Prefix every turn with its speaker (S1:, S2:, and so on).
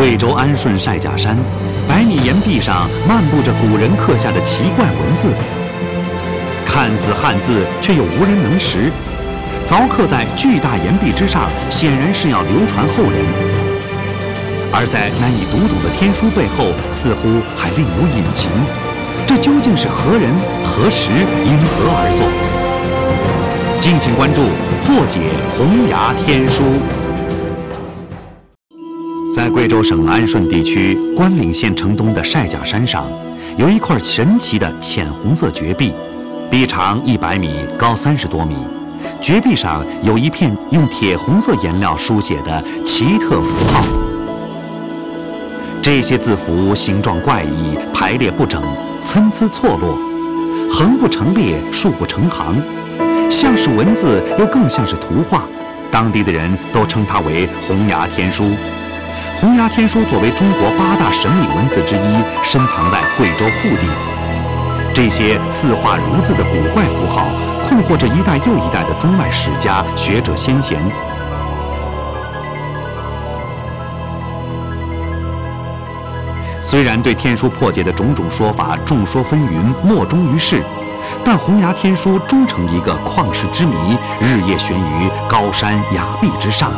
S1: 贵州安顺晒甲山，百米岩壁上漫步着古人刻下的奇怪文字，看似汉字，却又无人能识。凿刻在巨大岩壁之上，显然是要流传后人。而在难以读懂的天书背后，似乎还另有隐情。这究竟是何人、何时、因何而作？敬请关注《破解洪崖天书》。在贵州省安顺地区关岭县城东的晒甲山上，有一块神奇的浅红色绝壁，壁长一百米，高三十多米。绝壁上有一片用铁红色颜料书写的奇特符号，这些字符形状怪异，排列不整，参差错落，横不成列，竖不成行，像是文字，又更像是图画。当地的人都称它为“洪崖天书”。洪崖天书作为中国八大神秘文字之一，深藏在贵州腹地。这些似画如字的古怪符号，困惑着一代又一代的中外史家、学者、先贤。虽然对天书破解的种种说法众说纷纭、莫衷于事，但洪崖天书终成一个旷世之谜，日夜悬于高山崖壁之上。